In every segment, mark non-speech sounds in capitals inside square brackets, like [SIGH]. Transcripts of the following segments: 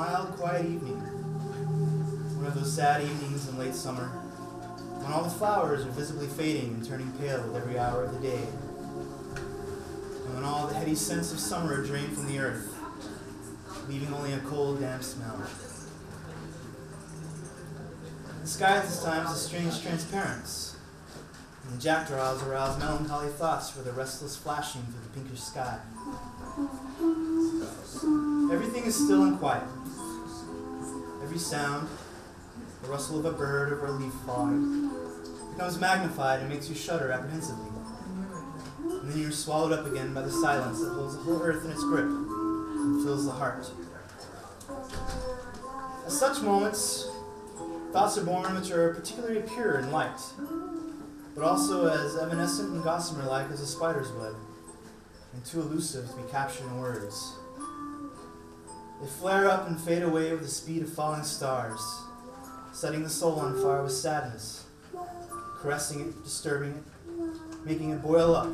mild, quiet evening. One of those sad evenings in late summer, when all the flowers are visibly fading and turning pale with every hour of the day. And when all the heady scents of summer are drained from the earth, leaving only a cold, damp smell. The sky at this time is a strange transparency, and the jackdaws arouse melancholy thoughts for the restless flashing through the pinkish sky. Everything is still and quiet. Every sound, the rustle of a bird over a leaf falling, becomes magnified and makes you shudder apprehensively. And then you're swallowed up again by the silence that holds the whole earth in its grip and fills the heart. At such moments, thoughts are born which are particularly pure and light, but also as evanescent and gossamer like as a spider's web, and too elusive to be captured in words. They flare up and fade away with the speed of falling stars, setting the soul on fire with sadness, caressing it, disturbing it, making it boil up,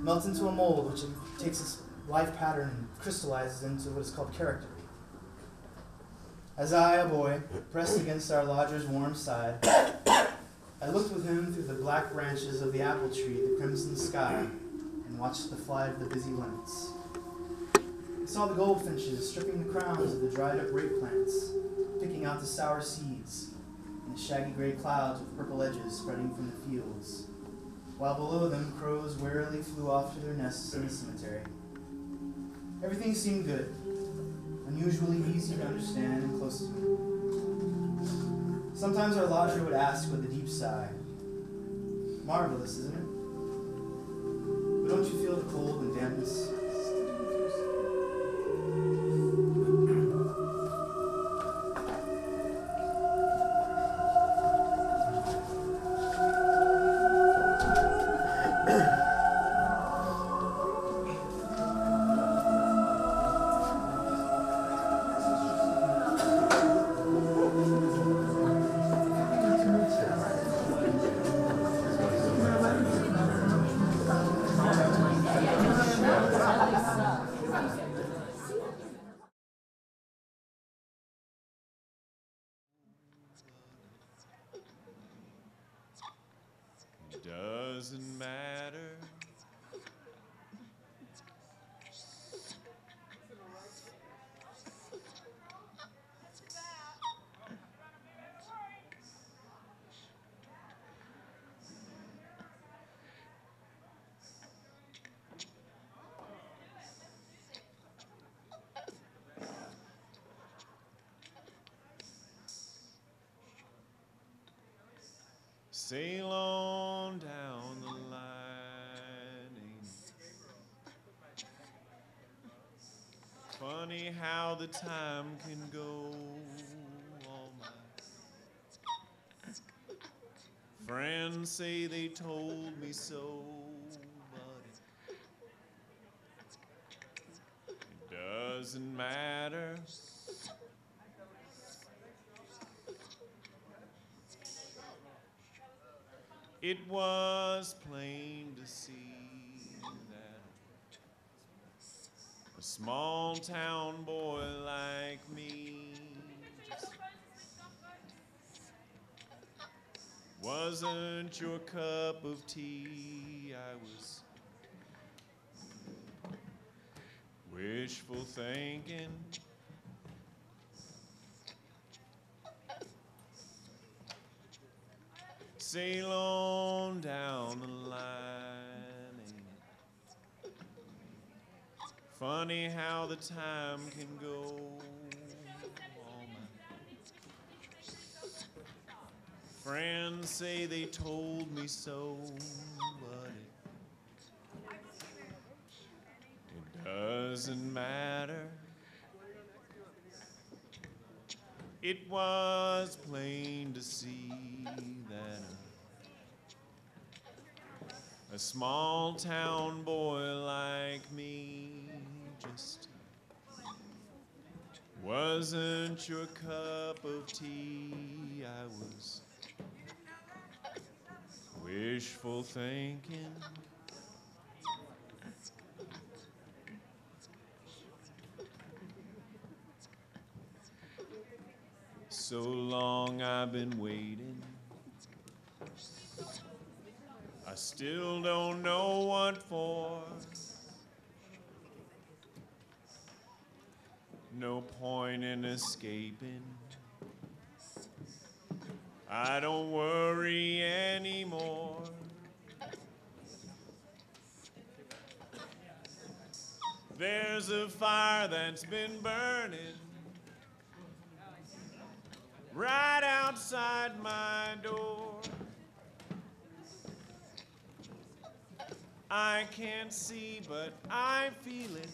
melt into a mold which takes its life pattern and crystallizes into what is called character. As I, a boy, pressed against our lodger's warm side, I looked with him through the black branches of the apple tree, the crimson sky, and watched the flight of the busy linnets. I saw the goldfinches stripping the crowns of the dried up grape plants, picking out the sour seeds, and the shaggy gray clouds with purple edges spreading from the fields, while below them crows warily flew off to their nests in the cemetery. Everything seemed good, unusually easy to understand and close to me. Sometimes our lodger would ask with a deep sigh, Marvelous, isn't it? But don't you feel the cold and dampness? Doesn't matter. Sail on down How the time can go. Friends say they told me so, but it doesn't matter. It was plain to see that a small town boy like me wasn't your cup of tea. I was wishful thinking. sail on down the lining. Funny how the time can go. Friends say they told me so, but it, it doesn't matter. It was plain to see that a, a small town boy like me just wasn't your cup of tea. I was wishful thinking. So long I've been waiting. I still don't know what for. No point in escaping. I don't worry anymore. There's a fire that's been burning right outside my door. I can't see, but I feel it.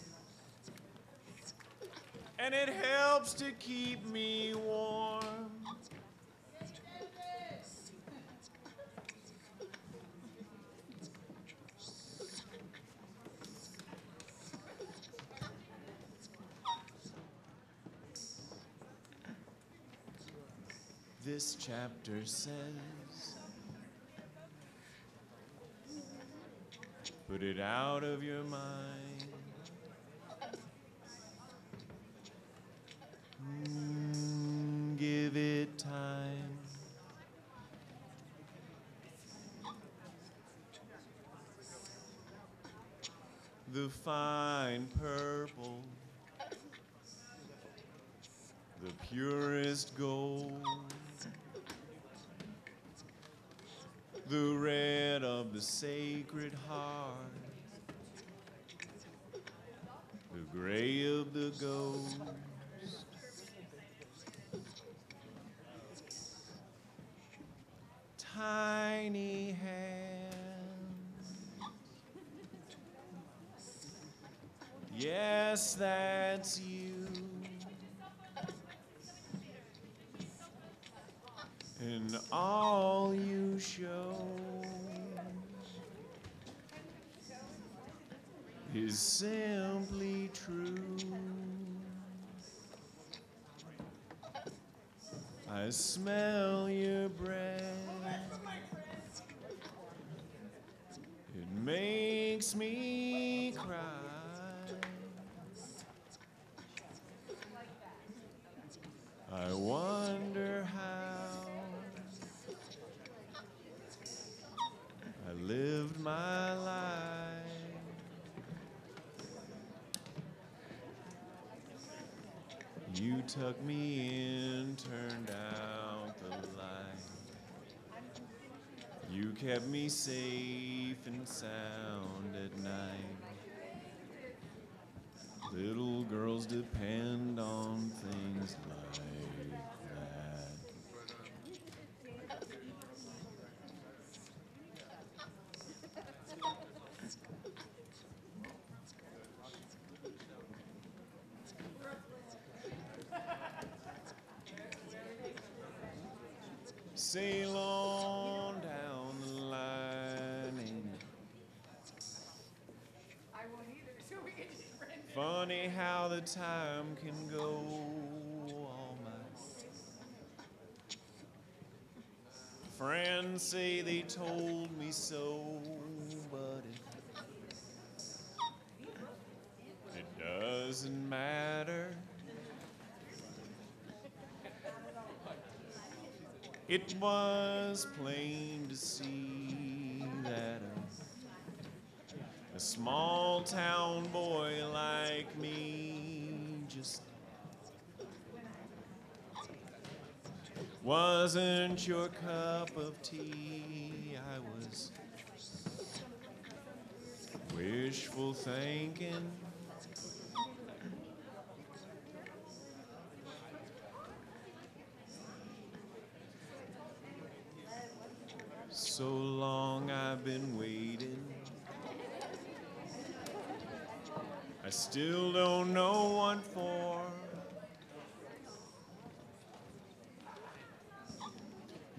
And it helps to keep me warm. This chapter says, Put it out of your mind. Give it time. The fine purple, the purest gold, the red of the sacred heart, the gray of the ghost. Tiny hands. Yes, that's you. And all you show is simply true. I smell your breath. Makes me cry. I wonder how I lived my life. You tucked me in, turned out the light. You kept me safe and sound at night. Little girls depend on things like that. Sail on down the line. ain't it? I won't either, so we can just friend. Funny how the time can go. All my friends say they told me so, but it, it doesn't matter. It was plain to see that a a small town boy like me just wasn't your cup of tea. I was wishful thinking. So long I've been waiting. I still don't know what for.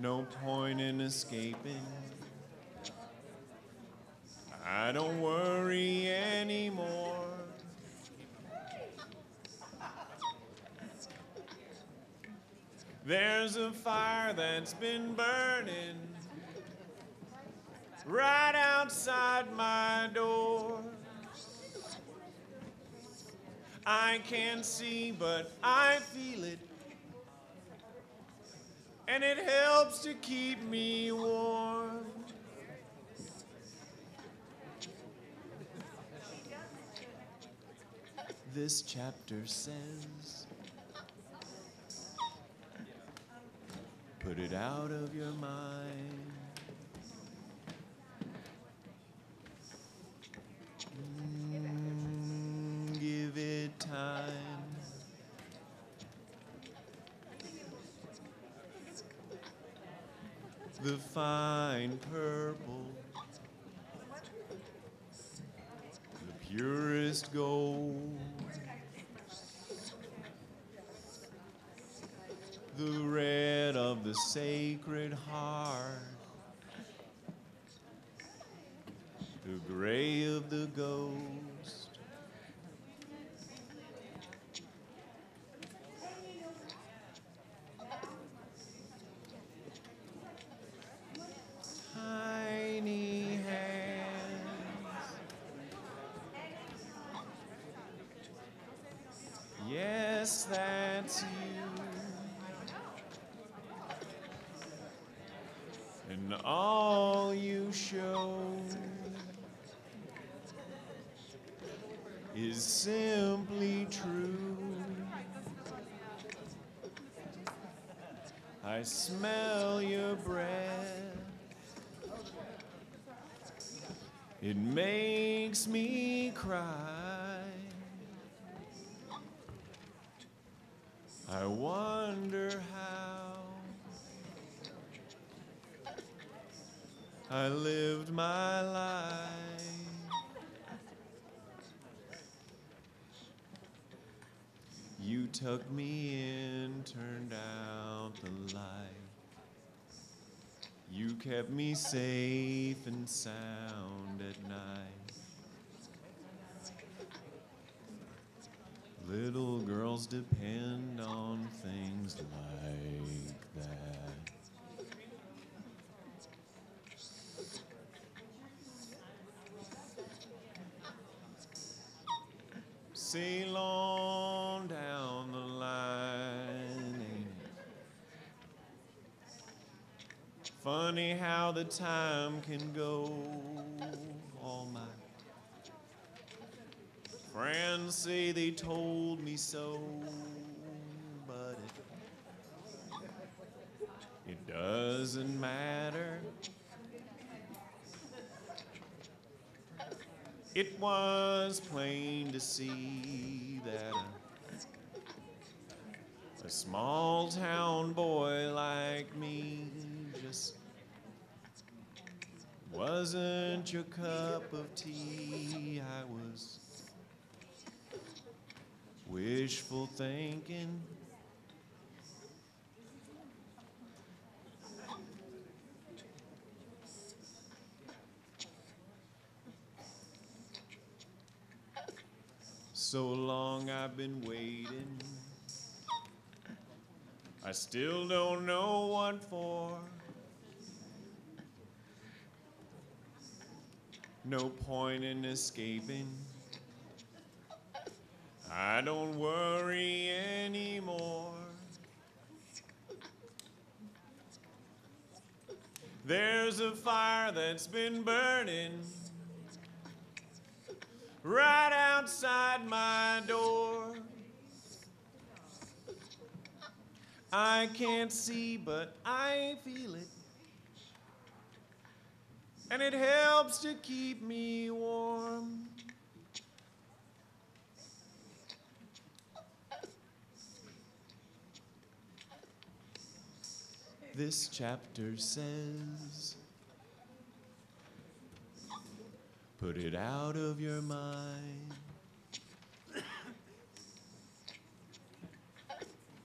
No point in escaping. I don't worry anymore. There's a fire that's been burning right outside my door. I can't see, but I feel it. And it helps to keep me warm. This chapter says, Put it out of your mind. Mm, give it time. The fine purple, the purest gold, the red of the sacred heart, the gray of the ghost. You me in, turned out the light. You kept me safe and sound at night. Little girls depend on things like that. Sail Funny how the time can go. All my friends say they told me so, but it, it doesn't matter. It was plain to see that a, a small town boy wasn't your cup of tea. I was wishful thinking. So long I've been waiting. I still don't know what for. No point in escaping. I don't worry anymore. There's a fire that's been burning right outside my door. I can't see, but I feel it. And it helps to keep me warm. This chapter says, Put it out of your mind.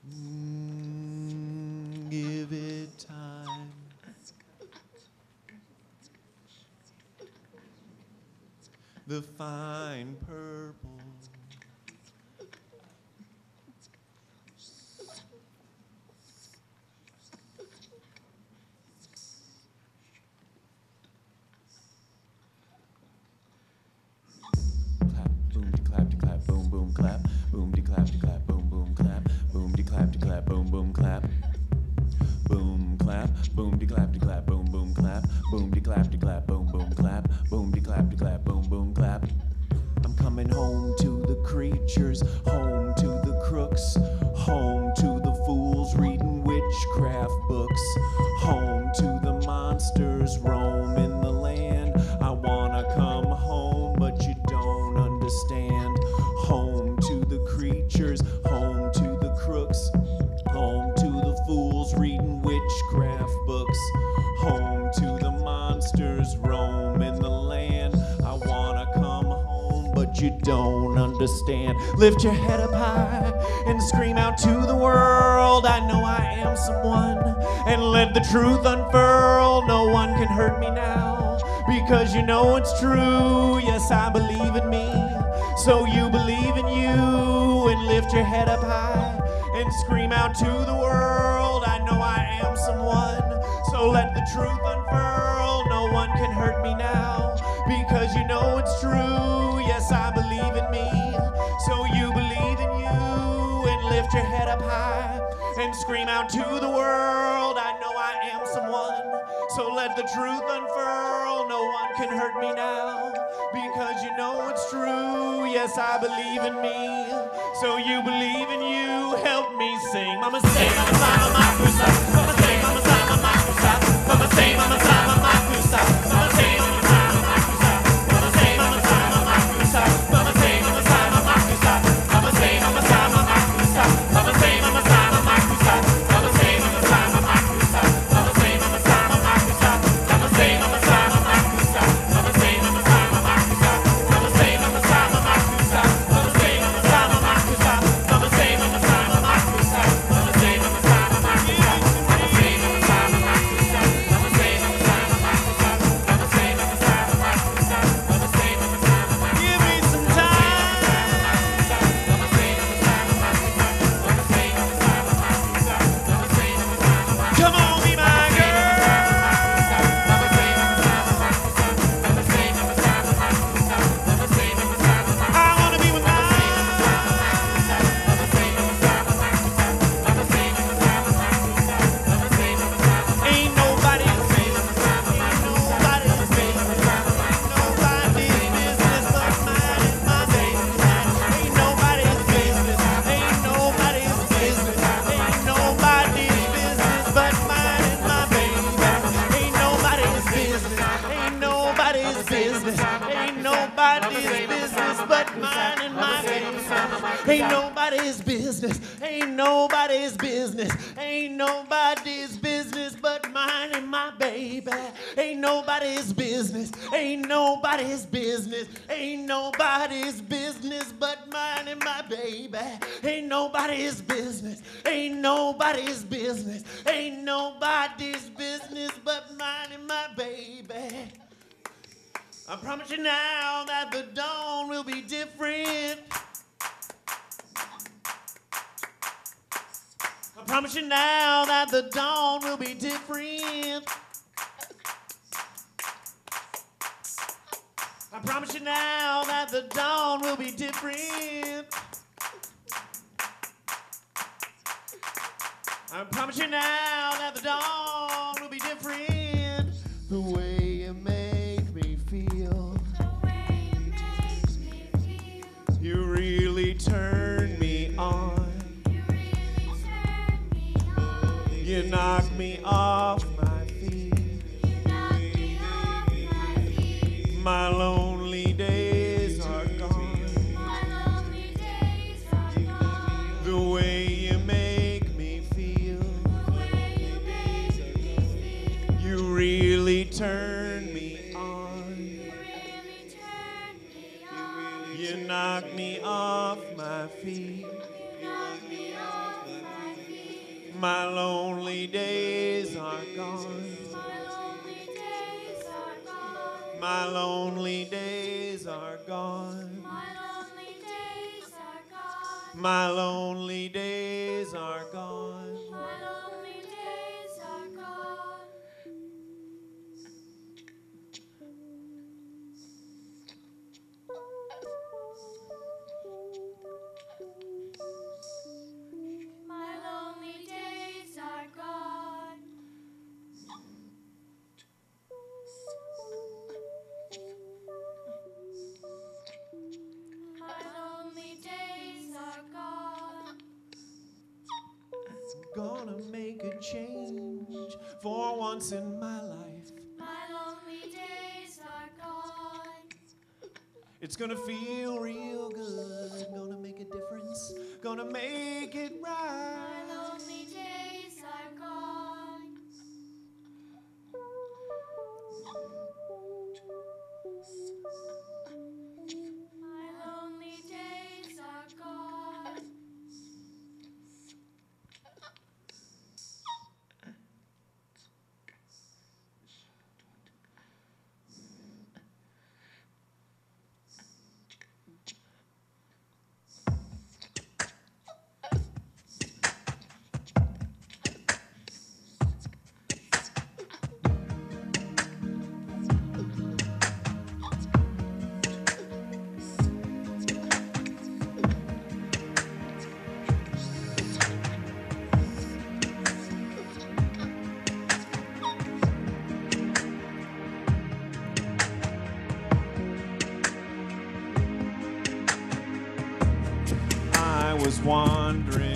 Mm, give it time. The fine purple. clap, boom de clap de clap, boom boom clap, boom de clap de clap, boom boom clap, boom de clap de clap, boom boom clap, boom clap, boom de clap de clap, boom boom clap, boom de clap de clap, boom boom clap, boom de clap de clap, boom boom clap. I'm coming home to the creatures, home to the crooks, home to the fools reading witchcraft books, home to the monsters roaming understand. Lift your head up high and scream out to the world. I know I am someone, and let the truth unfurl. No one can hurt me now because you know it's true. Yes, I believe in me, so you believe in you, and lift your head up high and scream out to the world. I know I am someone, so let the truth unfurl. No one can hurt me now because you know it's true. Yes, I believe so you believe in you, and lift your head up high and scream out to the world. I know I am someone, so let the truth unfurl. No one can hurt me now because you know it's true. Yes, I believe in me, so you believe in you. Help me sing. Mama say, Mama say, Mama Kusa. Mama say, Mama say, Mama Kusa. Mama say, Mama say, Mama Kusa. Promise you now that the dawn will be different. I promise you now that the dawn will be different. I promise you now that the dawn will be different. I promise you now that the dawn You knock me off my feet. My It's gonna feel real good. Gonna make a difference. Gonna make wandering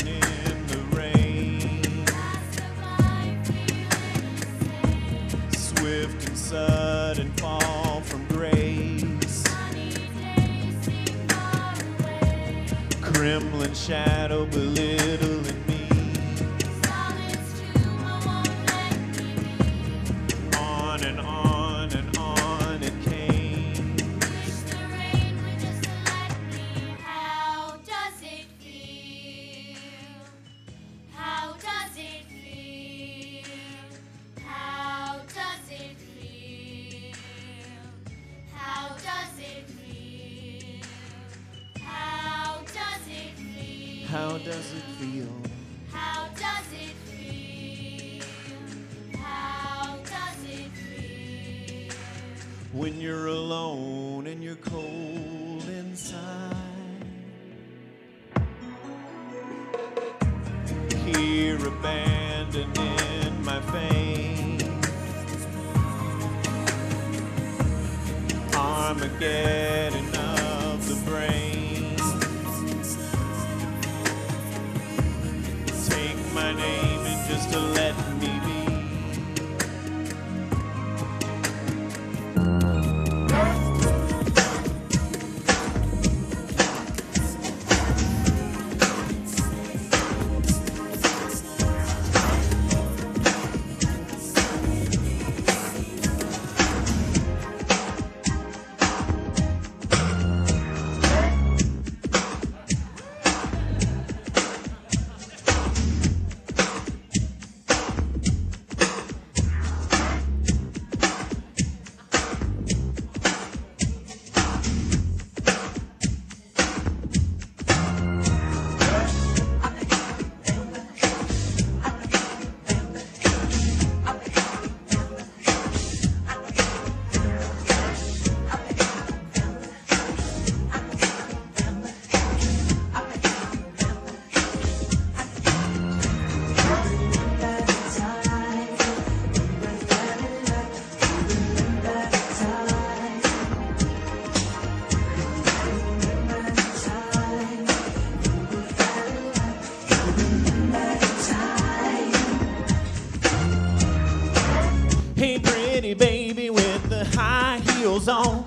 heels on.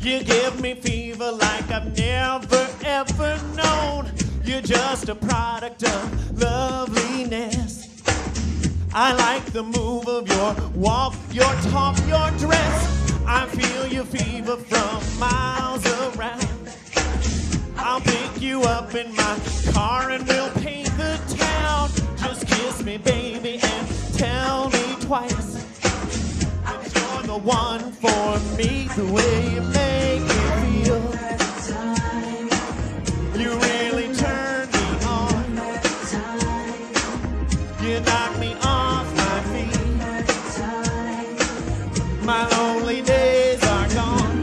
You give me fever like I've never ever known. You're just a product of loveliness. I like the move of your walk, your talk, your dress. I feel your fever from miles around. I'll pick you up in my car and we'll paint the town. Just kiss me, baby, and tell me twice the one for me. The way you make me feel, you really turn me on. You knock me off my feet. My lonely days are gone.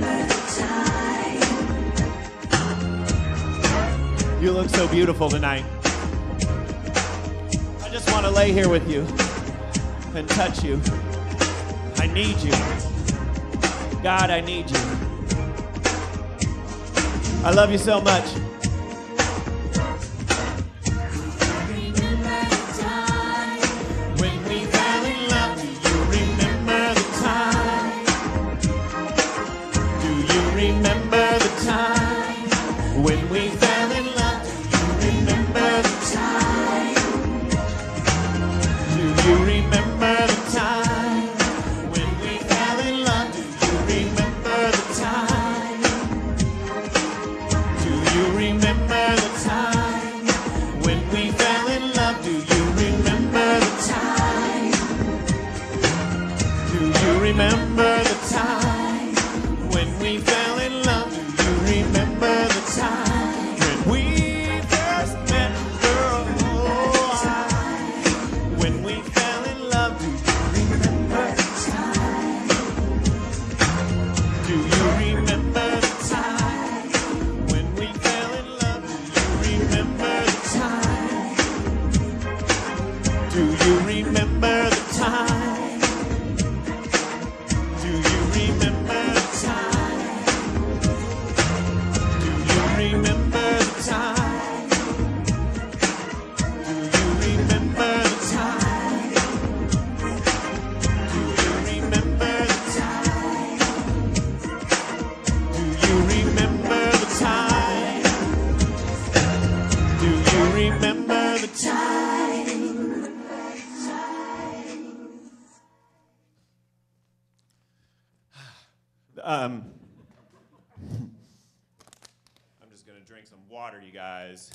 You look so beautiful tonight. I just want to lay here with you and touch you. Need you. God, I need you. I love you so much. Guys.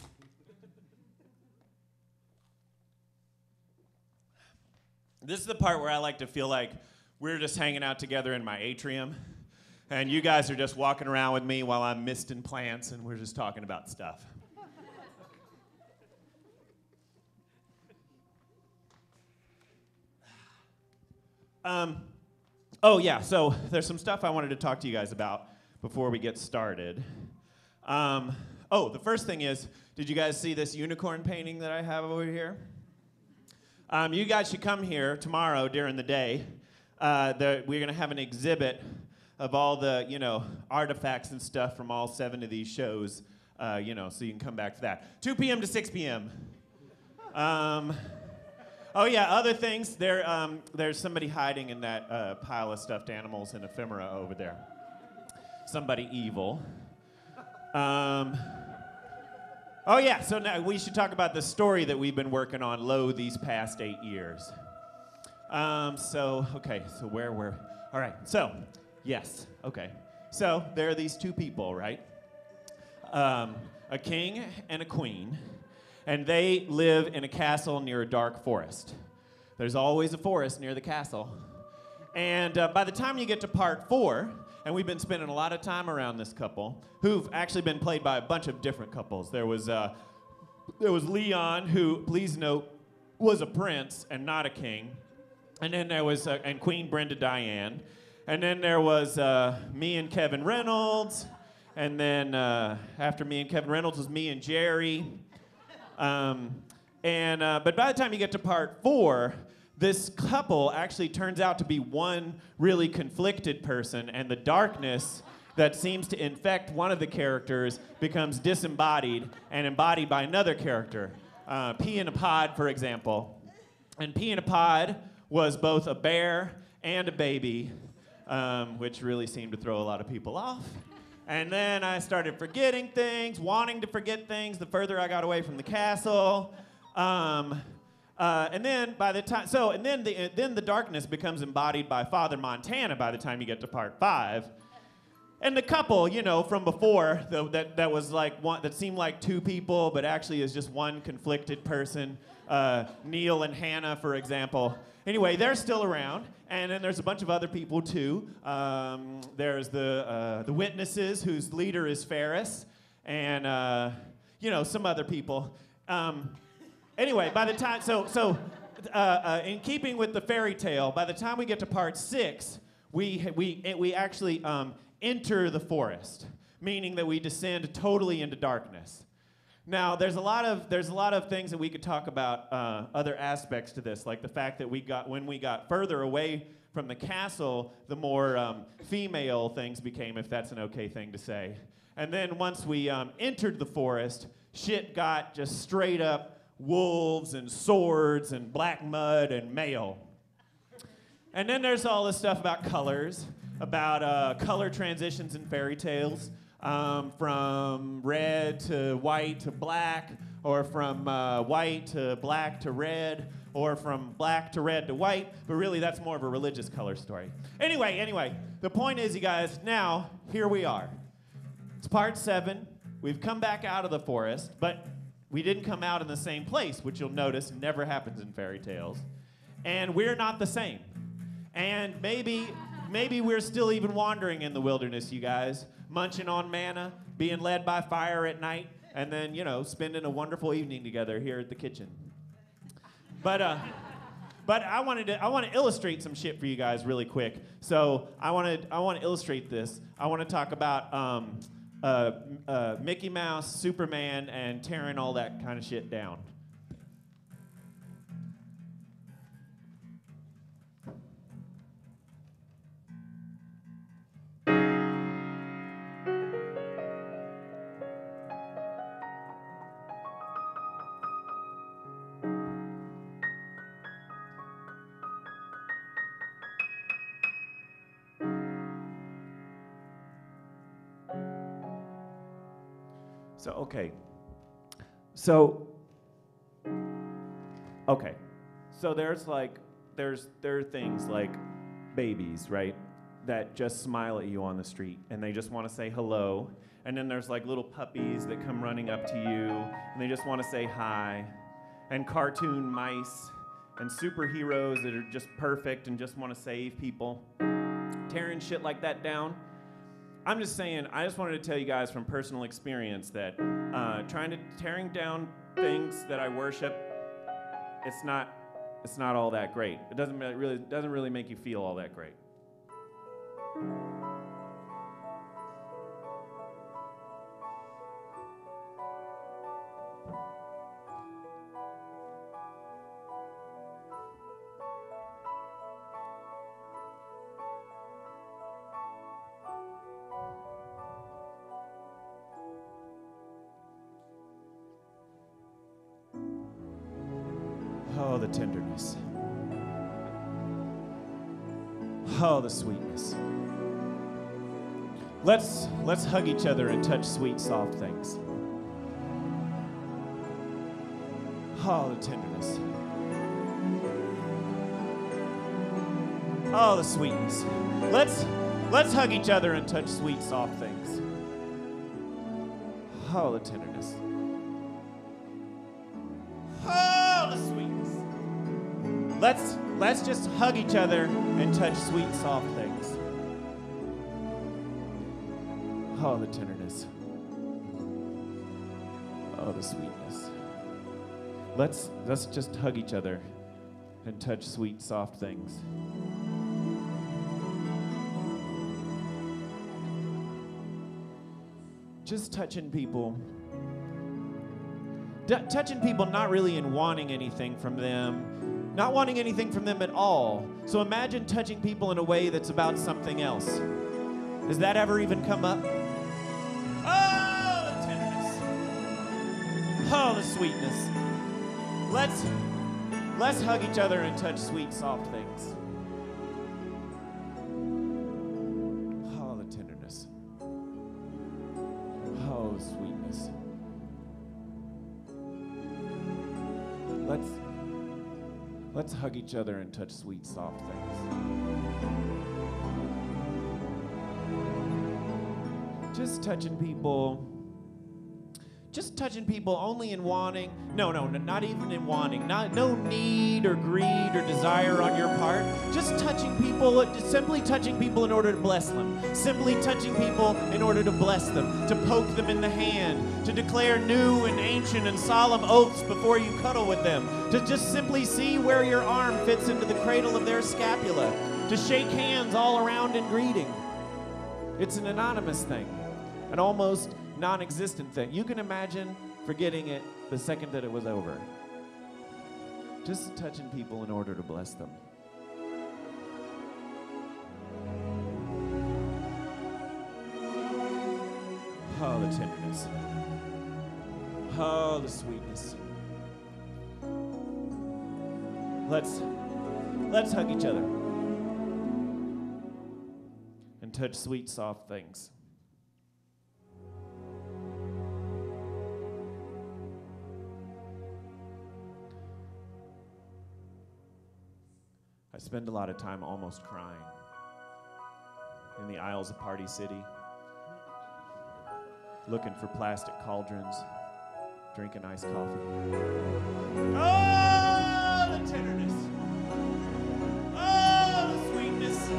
This is the part where I like to feel like we're just hanging out together in my atrium, and you guys are just walking around with me while I'm misting plants, and we're just talking about stuff. Um, oh, yeah, so there's some stuff I wanted to talk to you guys about before we get started. Um, oh, the first thing is did you guys see this unicorn painting that I have over here? Um, you guys should come here tomorrow during the day. Uh, the, we're going to have an exhibit of all the, you know, artifacts and stuff from all seven of these shows, uh, you know, so you can come back for that. 2 p.m. to 6 p.m. Um, oh, yeah, other things. There, um, there's somebody hiding in that uh, pile of stuffed animals and ephemera over there. Somebody evil. Um, oh, yeah, so now we should talk about the story that we've been working on low these past eight years. Um, so, okay, so where were. All right, so, yes, okay. So, there are these two people, right? Um, a king and a queen, and they live in a castle near a dark forest. There's always a forest near the castle. And uh, by the time you get to part four, and we've been spending a lot of time around this couple, who've actually been played by a bunch of different couples. There was, uh, there was Leon, who, please note, was a prince and not a king. And then there was, uh, and Queen Brenda Diane. And then there was uh, me and Kevin Reynolds. And then uh, after me and Kevin Reynolds was me and Jerry. Um, and uh, but by the time you get to part four, this couple actually turns out to be one really conflicted person, and the darkness that seems to infect one of the characters becomes disembodied and embodied by another character. Uh, Pea in a Pod, for example. And Pea in a Pod was both a bear and a baby, um, which really seemed to throw a lot of people off. And then I started forgetting things, wanting to forget things the further I got away from the castle. Um, uh, and then by the time, so and then the then the darkness becomes embodied by Father Montana by the time you get to part five. And the couple, you know, from before the, that that was like one that seemed like two people, but actually is just one conflicted person. Uh, Neal and Hannah, for example. Anyway, they're still around, and then there's a bunch of other people too. Um, there's the uh, the witnesses, whose leader is Farris, and uh, you know some other people. Um, anyway, by the time so so uh, uh, in keeping with the fairy tale, by the time we get to part six, we we we actually um, enter the forest, meaning that we descend totally into darkness. Now, there's a lot of there's a lot of things that we could talk about, uh, other aspects to this, like the fact that we got when we got further away from the castle, the more um, female things became, if that's an okay thing to say. And then once we um, entered the forest, shit got just straight up wolves and swords and black mud and mail. And then there's all this stuff about colors, about uh, color transitions in fairy tales, um, from red to white to black, or from uh, white to black to red, or from black to red to white. But really, that's more of a religious color story. Anyway, anyway, the point is, you guys, now here we are. It's part seven. We've come back out of the forest, but we didn't come out in the same place, which you'll notice never happens in fairy tales. And we're not the same. And maybe, maybe we're still even wandering in the wilderness, you guys, munching on manna, being led by fire at night, and then, you know, spending a wonderful evening together here at the kitchen. But, uh, but I wanted to I want to illustrate some shit for you guys really quick. So I want to I want to illustrate this. I want to talk about um, uh, uh, Mickey Mouse, Superman, and tearing all that kind of shit down. So okay. So okay. So there's like there's there are things like babies, right? That just smile at you on the street and they just want to say hello. And then there's like little puppies that come running up to you and they just want to say hi. And cartoon mice and superheroes that are just perfect and just want to save people. Tearing shit like that down. I'm just saying, I just wanted to tell you guys from personal experience that uh, trying to tearing down things that I worship, it's not, it's not all that great. It doesn't really- doesn't really make you feel all that great. Let's hug each other and touch sweet, soft things. Oh, the tenderness. Oh, the sweetness. Let's let's hug each other and touch sweet, soft things. Oh, the tenderness. Oh, the sweetness. Let's let's just hug each other and touch sweet, soft things. The tenderness. Oh, the sweetness. Let's let's just hug each other and touch sweet, soft things. Just touching people D- touching people not really in wanting anything from them, not wanting anything from them at all. So imagine touching people in a way that's about something else. Has that ever even come up? Sweetness. Let's let's hug each other and touch sweet, soft things. Oh, the tenderness. Oh, sweetness. Let's let's hug each other and touch sweet, soft things. Just touching people. Just touching people only in wanting. No, no, not even in wanting. Not no need or greed or desire on your part. Just touching people, uh, simply touching people in order to bless them. Simply touching people in order to bless them, to poke them in the hand, to declare new and ancient and solemn oaths before you cuddle with them, to just simply see where your arm fits into the cradle of their scapula, to shake hands all around in greeting. It's an anonymous thing, an almost non existent thing. You can imagine forgetting it the second that it was over. Just touching people in order to bless them. Oh, the tenderness. Oh, the sweetness. Let's let's hug each other and touch sweet, soft things. spend a lot of time almost crying in the aisles of Party City, looking for plastic cauldrons, drinking iced coffee. Oh, the tenderness. Oh, the sweetness.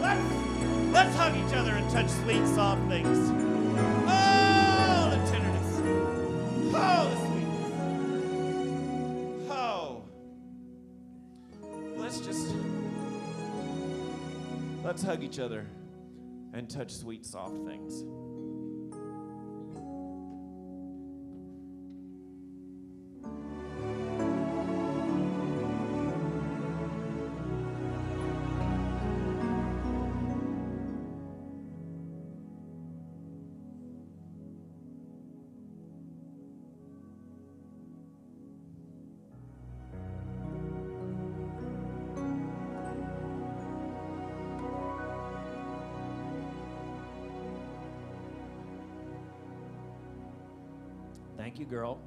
Let's, let's hug each other and touch sweet, soft things. Oh, Let's hug each other and touch sweet, soft things. Girl.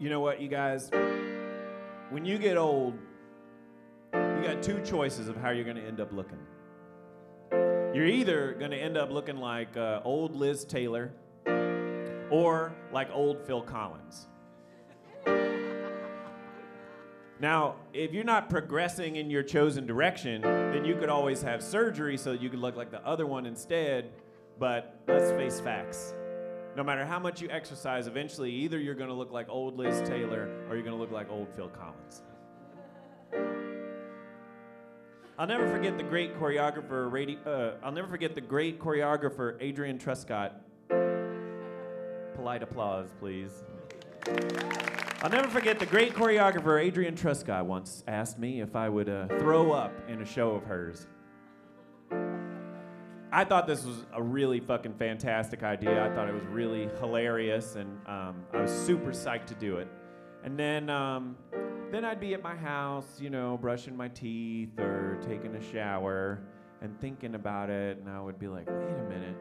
You know what, you guys? When you get old, you got two choices of how you're going to end up looking. You're either going to end up looking like uh, old Liz Taylor or like old Phil Collins. Now, if you're not progressing in your chosen direction, then you could always have surgery so you could look like the other one instead. But let's face facts. No matter how much you exercise, eventually either you're going to look like old Liz Taylor or you're going to look like old Phil Collins. I'll never forget the great choreographer. Uh, I'll never forget the great choreographer Adrienne Truscott. Polite applause, please. I'll never forget the great choreographer Adrienne Truscott once asked me if I would uh, throw up in a show of hers. I thought this was a really fucking fantastic idea. I thought it was really hilarious, and um, I was super psyched to do it. And then, um, then I'd be at my house, you know, brushing my teeth or taking a shower and thinking about it, and I would be like, wait a minute,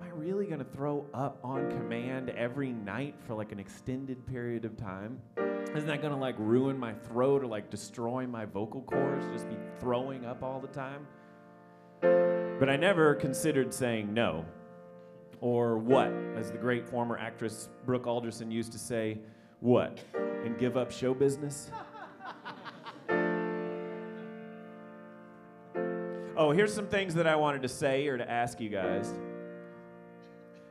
am I really gonna throw up on command every night for like an extended period of time? Isn't that gonna like ruin my throat or like destroy my vocal cords? Just be throwing up all the time? But I never considered saying no. Or what, as the great former actress Brooke Alderson used to say, what? And give up show business? oh, here's some things that I wanted to say or to ask you guys.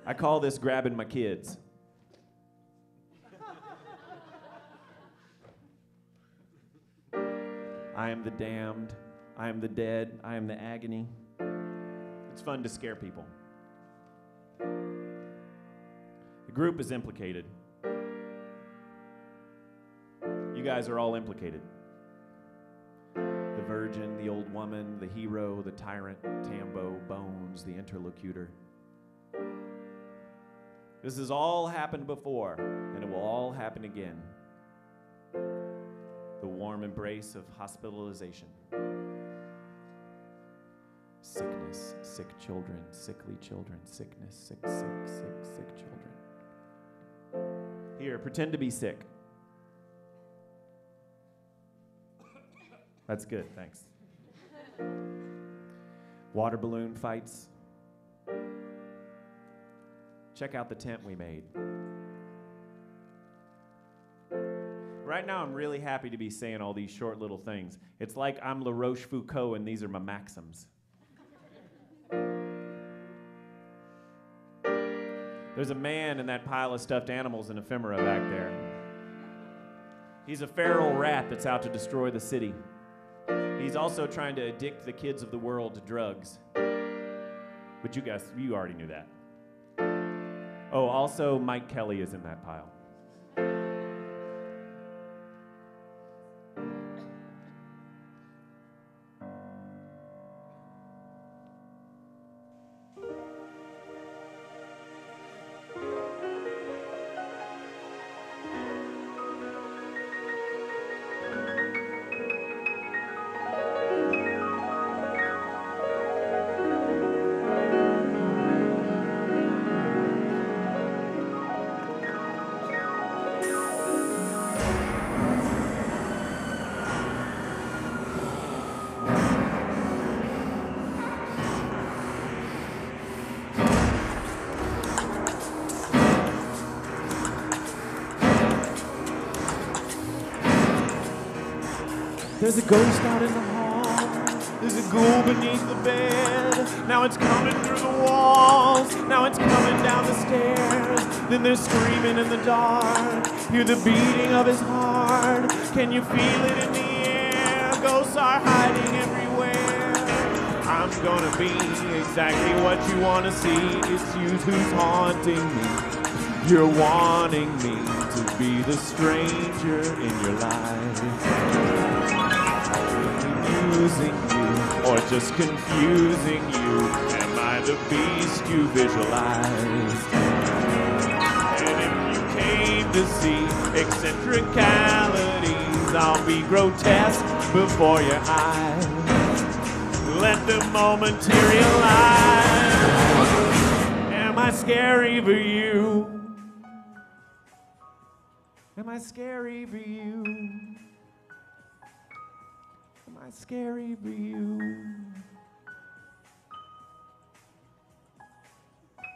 I call this grabbing my kids. I am the damned. I am the dead. I am the agony. It's fun to scare people. The group is implicated. You guys are all implicated. The virgin, the old woman, the hero, the tyrant, Tambo, Bones, the interlocutor. This has all happened before, and it will all happen again. The warm embrace of hospitalization. Sickness, sick children, sickly children, sickness, sick, sick, sick, sick children. Here, pretend to be sick. That's good, thanks. Water balloon fights. Check out the tent we made. Right now, I'm really happy to be saying all these short little things. It's like I'm La Rochefoucauld and these are my maxims. There's a man in that pile of stuffed animals and ephemera back there. He's a feral rat that's out to destroy the city. He's also trying to addict the kids of the world to drugs. But you guys, you already knew that. Oh, also, Mike Kelley is in that pile. There's a ghost out in the hall. There's a ghoul beneath the bed. Now it's coming through the walls. Now it's coming down the stairs. Then there's screaming in the dark. Hear the beating of his heart. Can you feel it in the air? Ghosts are hiding everywhere. I'm gonna be exactly what you wanna see. It's you who's haunting me. You're wanting me to be the stranger in your life. You or just confusing you. Am I the beast you visualized? And if you came to see eccentricalities, I'll be grotesque before your eyes. Let the moment materialize. Am I scary for you? Am I scary for you? I scary for you?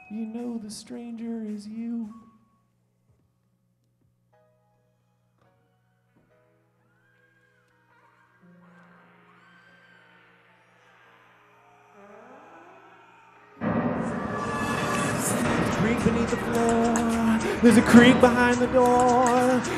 You know the stranger is you. creak beneath the floor. There's a creak behind the door.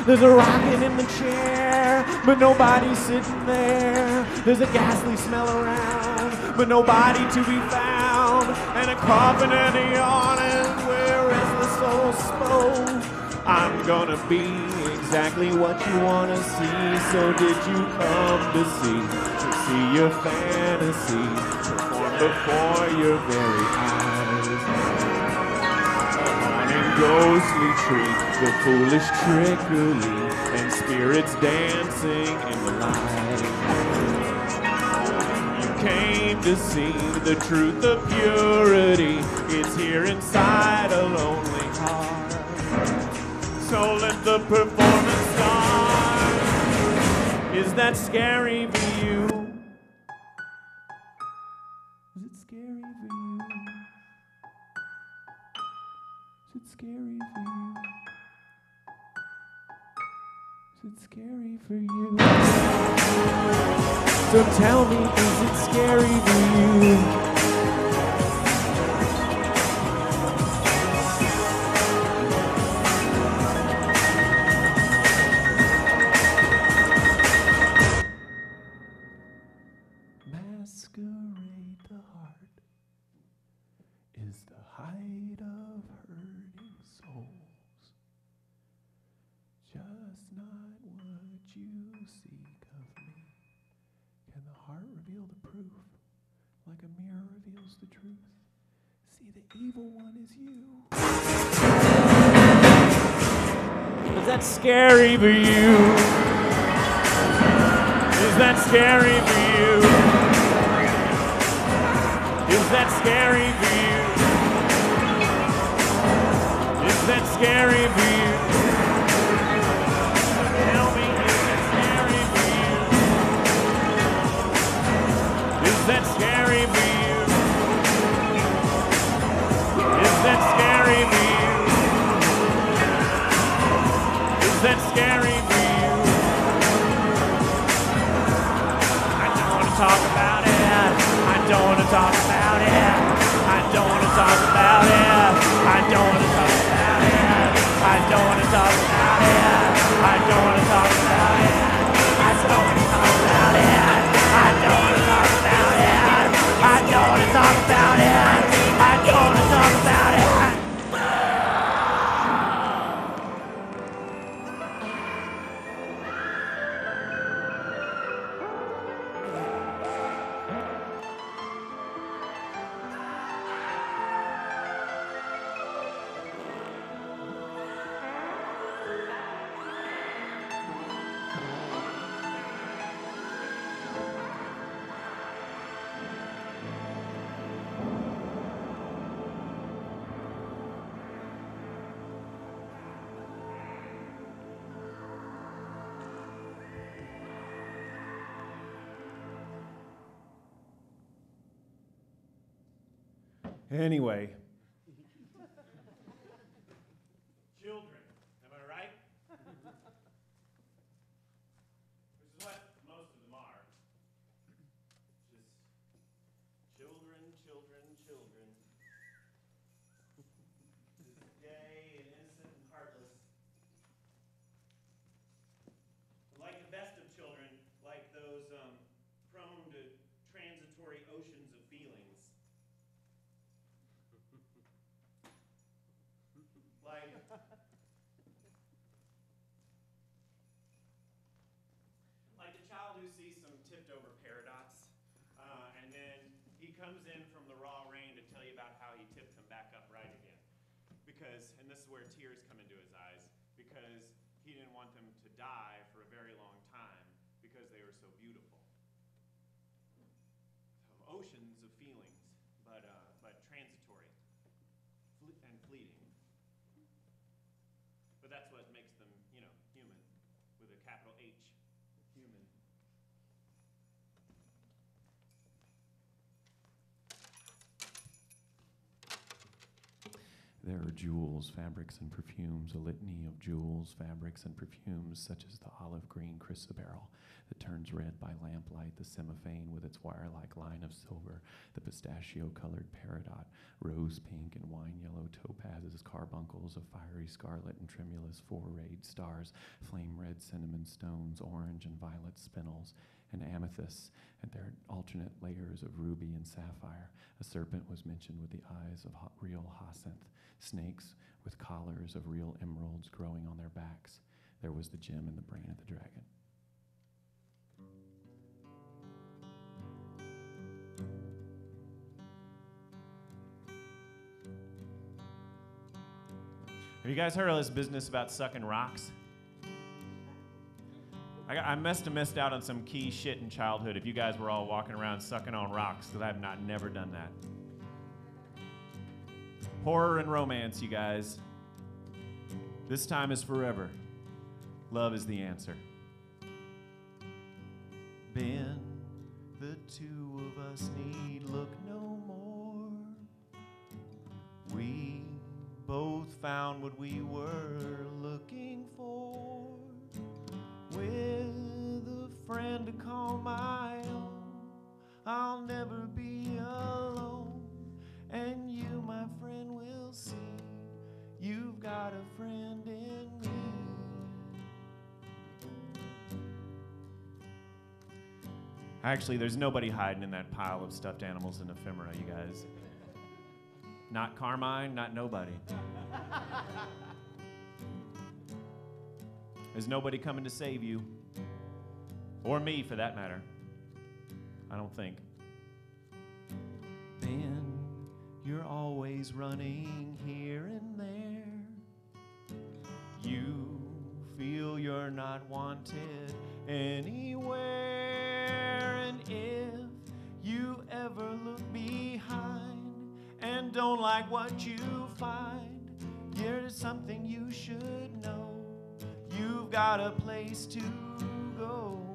There's a rocking in the chair, but nobody's sitting there. There's a ghastly smell around, but nobody to be found. And a coffin and a yawning where restless soul spoke. I'm gonna be exactly what you wanna see. So did you come to see? To see your fantasy perform before your very eyes ghostly treat the foolish trickery and spirits dancing in the light. You came to see the truth of purity. It's here inside a lonely heart. So let the performance start. Is that scary scary for you? Is it scary for you? So tell me, is it scary for you? Souls. Just not what you seek of me. Can the heart reveal the proof like a mirror reveals the truth? See, the evil one is you. Is that scary for you? Is that scary for you? Is that scary for you? That scary you? Tell me, is that scary you? Is that scary you? Is that scary you? Is that scary you? I don't want to talk about it. I don't want to talk about it. I don't want to talk about it. I don't want to talk. I don't want to talk about it. I don't want to talk about it. I don't want to talk about it. I don't want to talk about it. I don't want to talk about it. Anyway. Children, am I right? Which is what most of them are. Tipped over paradox. Uh, and then he comes in from the raw rain to tell you about how he tipped them back upright again. Because, and this is where tears come into his eyes, because he didn't want them to die for jewels, fabrics, and perfumes, a litany of jewels, fabrics, and perfumes, such as the olive green chrysoberyl that turns red by lamplight, the cymophane with its wire like line of silver, the pistachio colored peridot, rose pink and wine yellow topazes, carbuncles of fiery scarlet and tremulous four rayed stars, flame red cinnamon stones, orange and violet spinels, and amethysts, and their alternate layers of ruby and sapphire. A serpent was mentioned with the eyes of real jacinth, snakes with collars of real emeralds growing on their backs. There was the gem in the brain of the dragon. Have you guys heard of this business about sucking rocks? I, I must have missed out on some key shit in childhood if you guys were all walking around sucking on rocks, because I've not never done that. Horror and romance, you guys. This time is forever. Love is the answer. Ben, the two of us need look no more. We both found what we were looking for. With a friend to call my own, I'll never be alone. And you, my friend, will see you've got a friend in me. Actually, there's nobody hiding in that pile of stuffed animals and ephemera, you guys. Not Carmine, not nobody. There's nobody coming to save you. Or me, for that matter. I don't think. Ben, you're always running here and there. You feel you're not wanted anywhere. And if you ever look behind and don't like what you find, here's something you should know. You've got a place to go.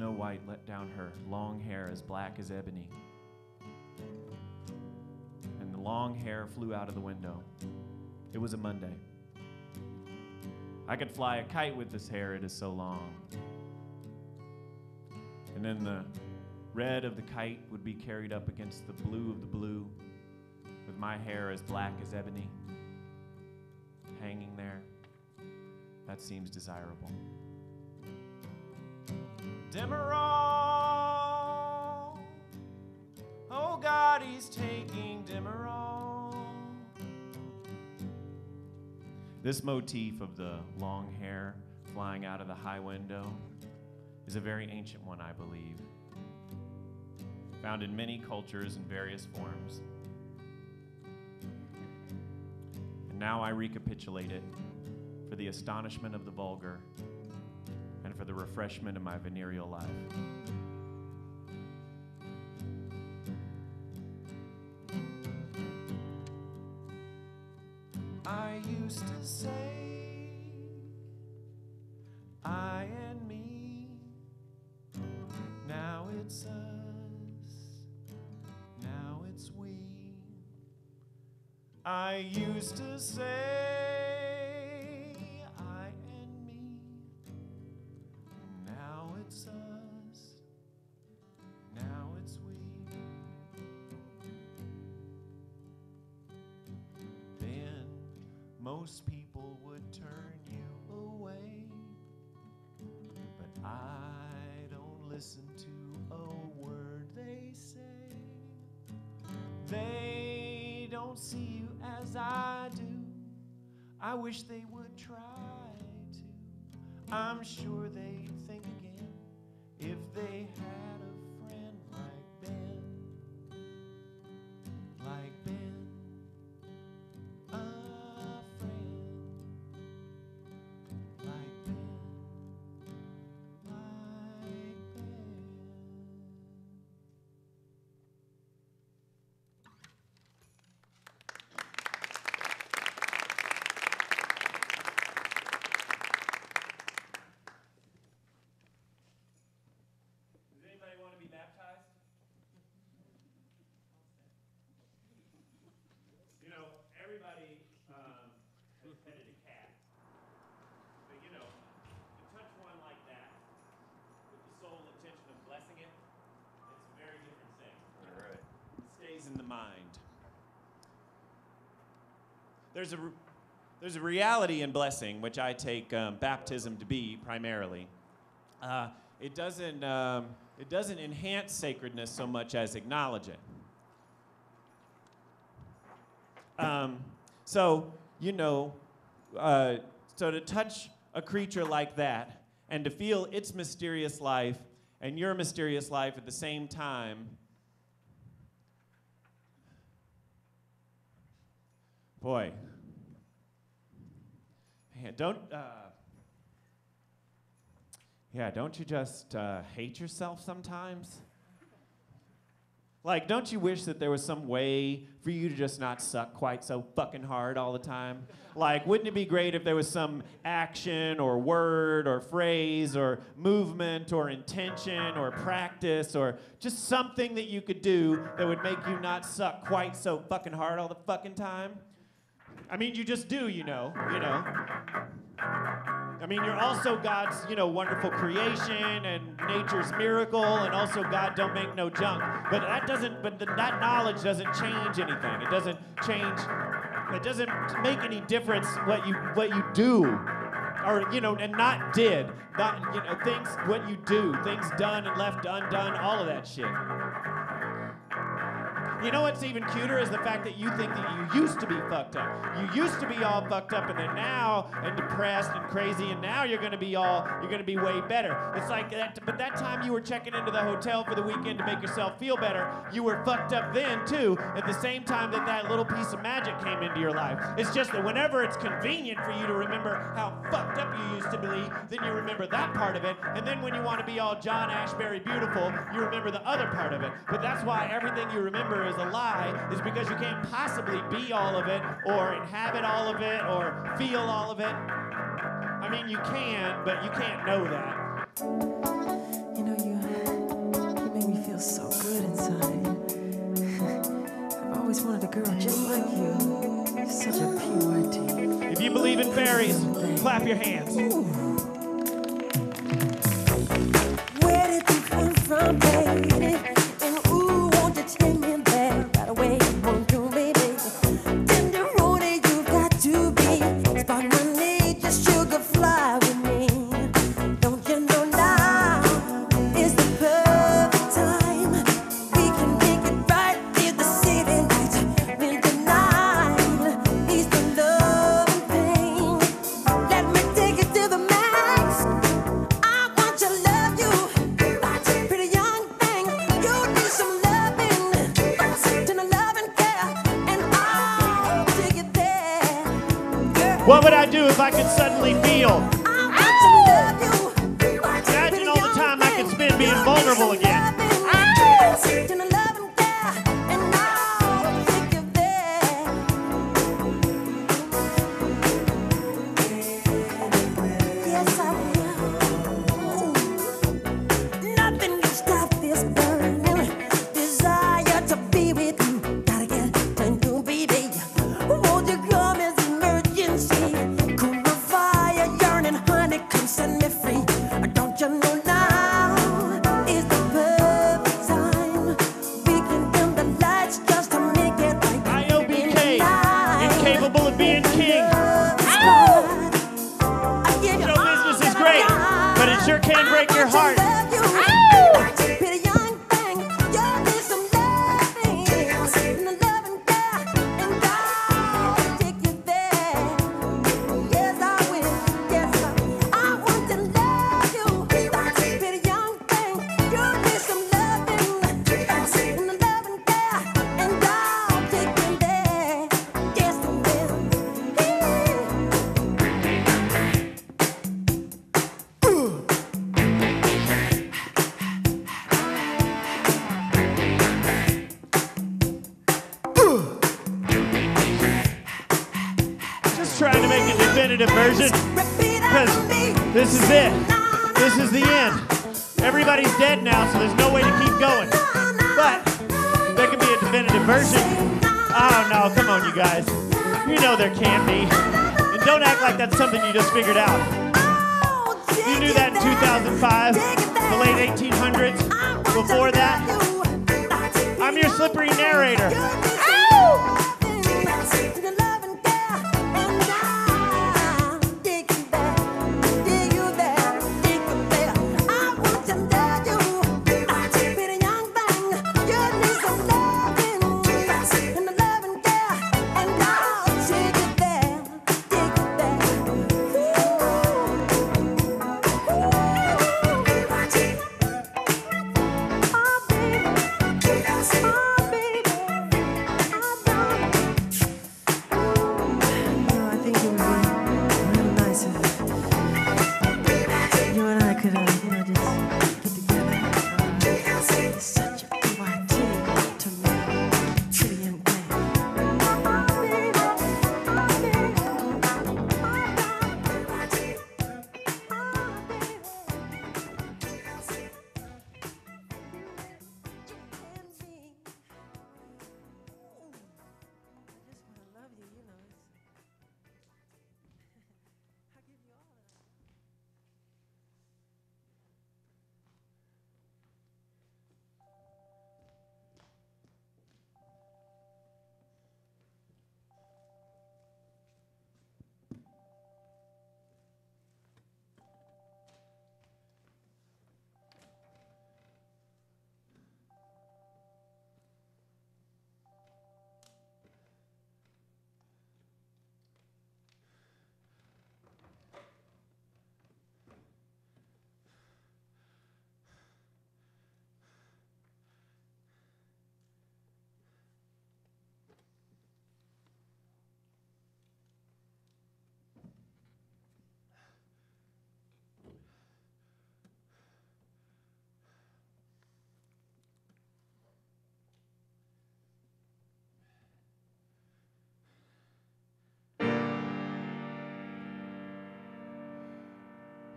Snow White let down her long hair as black as ebony. And the long hair flew out of the window. It was a Monday. I could fly a kite with this hair, it is so long. And then the red of the kite would be carried up against the blue of the blue, with my hair as black as ebony, hanging there. That seems desirable. Demerol. Oh God, he's taking Demerol. This motif of the long hair flying out of the high window is a very ancient one, I believe. Found in many cultures in various forms. And now I recapitulate it for the astonishment of the vulgar and for the refreshment of my venereal life. Most people would turn you away. But I don't listen to a word they say. They don't see you as I do. I wish they would try to. I'm sure they'd in the mind. There's a, there's a reality in blessing, which I take um, baptism to be primarily. Uh, it doesn't um, it doesn't enhance sacredness so much as acknowledge it. Um, so you know, uh, so to touch a creature like that and to feel its mysterious life and your mysterious life at the same time. Boy, man, don't. Uh, yeah, don't you just uh, hate yourself sometimes? Like, don't you wish that there was some way for you to just not suck quite so fucking hard all the time? Like, wouldn't it be great if there was some action or word or phrase or movement or intention or practice or just something that you could do that would make you not suck quite so fucking hard all the fucking time? I mean, you just do, you know, you know. I mean, you're also God's, you know, wonderful creation and nature's miracle, and also God don't make no junk. But that doesn't, but th- that knowledge doesn't change anything. It doesn't change. It doesn't make any difference what you what you do, or you know, and not did. Not you know things what you do, things done and left undone, all of that shit. You know what's even cuter is the fact that you think that you used to be fucked up. You used to be all fucked up and then now and depressed and crazy and now you're gonna be all you're gonna be way better. It's like that but that time you were checking into the hotel for the weekend to make yourself feel better, you were fucked up then too, at the same time that that little piece of magic came into your life. It's just that whenever it's convenient for you to remember how fucked up you used to be, then you remember that part of it, and then when you want to be all John Ashbery beautiful, you remember the other part of it. But that's why everything you remember is a lie, is because you can't possibly be all of it, or inhabit all of it, or feel all of it. I mean, you can, but you can't know that. You know, you, you make me feel so good inside. [LAUGHS] I've always wanted a girl just like you. You're such a purity. If you believe in fairies, clap your hands. Where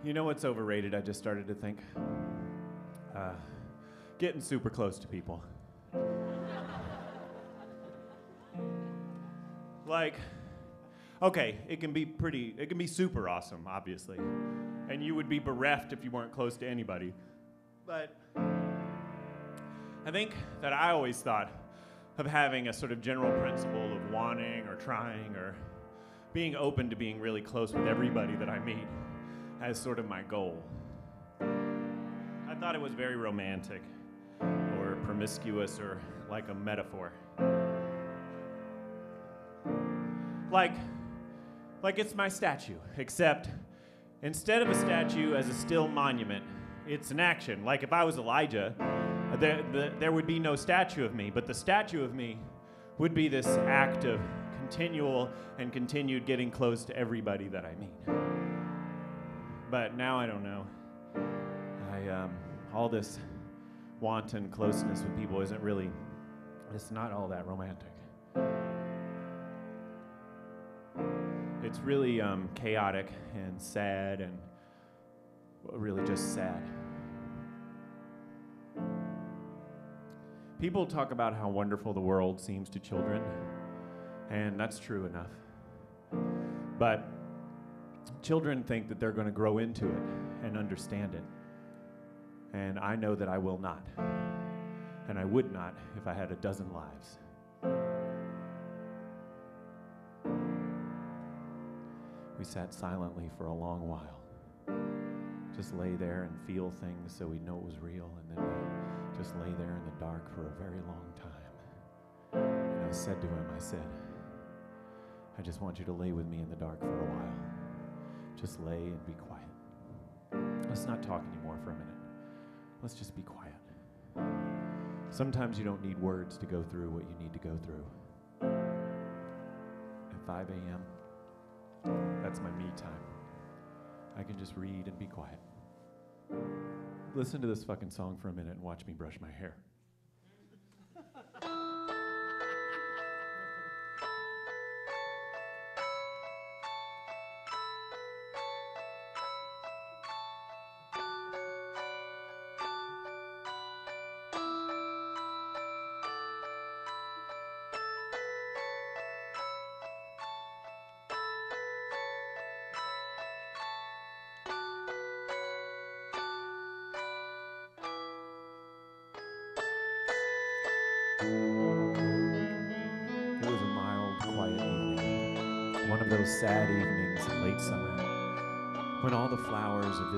You know what's overrated? I just started to think. Uh, getting super close to people. like, okay, it can be pretty, it can be super awesome, obviously. And you would be bereft if you weren't close to anybody. But I think that I always thought of having a sort of general principle of wanting or trying or being open to being really close with everybody that I meet as sort of my goal. I thought it was very romantic or promiscuous or like a metaphor. Like like it's my statue, except instead of a statue as a still monument, it's an action. Like if I was Elijah, there, the, there would be no statue of me, but the statue of me would be this act of continual and continued getting close to everybody that I meet. But now I don't know. I um, all this wanton closeness with people isn't really. It's not all that romantic. It's really um, chaotic and sad and really just sad. People talk about how wonderful the world seems to children, and that's true enough. But children think that they're going to grow into it and understand it. And I know that I will not. And I would not if I had a dozen lives. We sat silently for a long while. Just lay there and feel things so we know it was real, and then we just lay there in the dark for a very long time. And I said to him, I said, I just want you to lay with me in the dark for a while. Just lay and be quiet. Let's not talk anymore for a minute. Let's just be quiet. Sometimes you don't need words to go through what you need to go through. At 5 a.m., that's my me time. I can just read and be quiet. Listen to this fucking song for a minute and watch me brush my hair.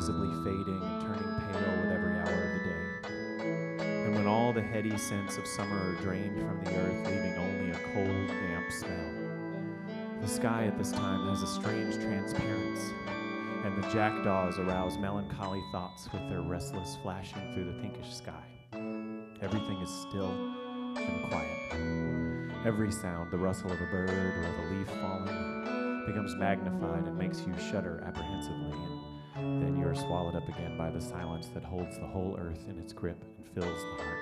Visibly fading and turning pale with every hour of the day, and when all the heady scents of summer are drained from the earth, leaving only a cold, damp smell. The sky at this time has a strange transparency, and the jackdaws arouse melancholy thoughts with their restless flashing through the pinkish sky. Everything is still and quiet. Every sound, the rustle of a bird or of a leaf falling, becomes magnified and makes you shudder apprehensively, then you are swallowed up again by the silence that holds the whole earth in its grip and fills the heart.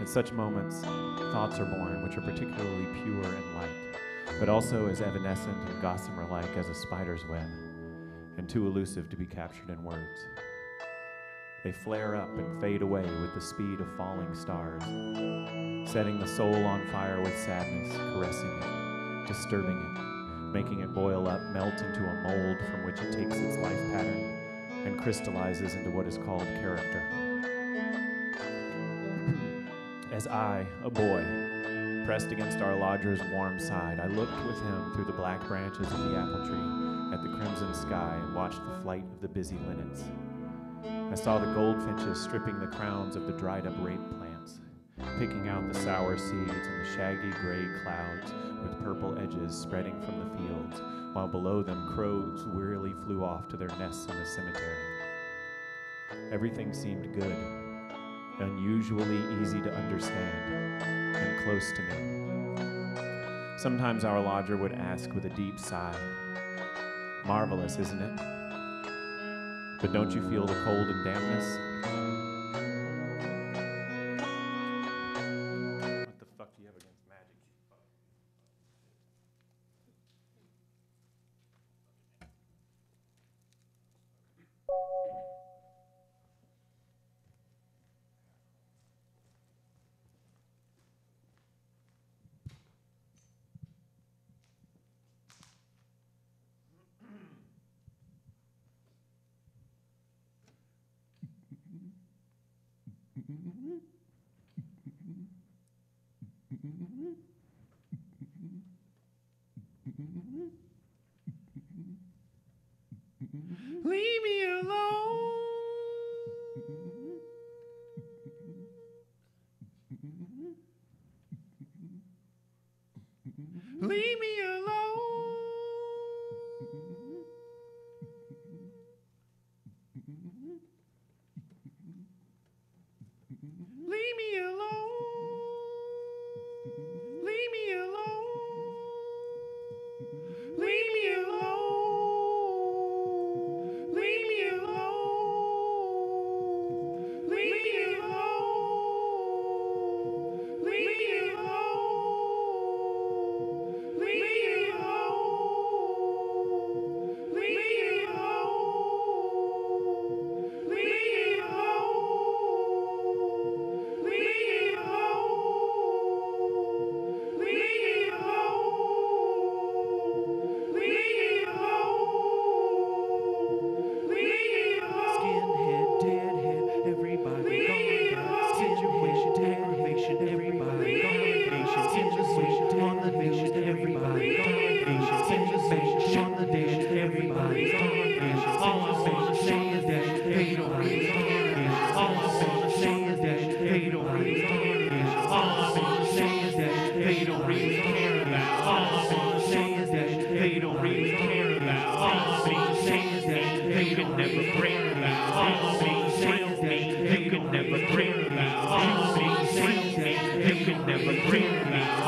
At such moments, thoughts are born which are particularly pure and light, but also as evanescent and gossamer like as a spider's web, and too elusive to be captured in words. They flare up and fade away with the speed of falling stars, setting the soul on fire with sadness, caressing it, disturbing it, making it boil up, melt into a mold from which it takes its life pattern and crystallizes into what is called character. As I, a boy, pressed against our lodger's warm side, I looked with him through the black branches of the apple tree at the crimson sky and watched the flight of the busy linnets. I saw the goldfinches stripping the crowns of the dried up rape plants, picking out the sour seeds and the shaggy gray clouds with purple edges spreading from the fields, while below them crows wearily flew off to their nests in the cemetery. Everything seemed good, unusually easy to understand, and close to me. Sometimes our lodger would ask with a deep sigh, Marvelous, isn't it? But don't you feel the cold and dampness?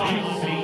Amém.